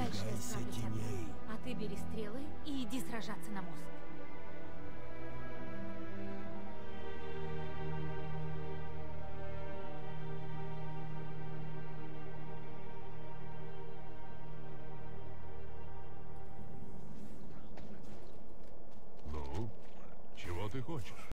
Дальше я справлюсь одна. А ты бери стрелы и иди сражаться на мост. Ну, чего ты хочешь?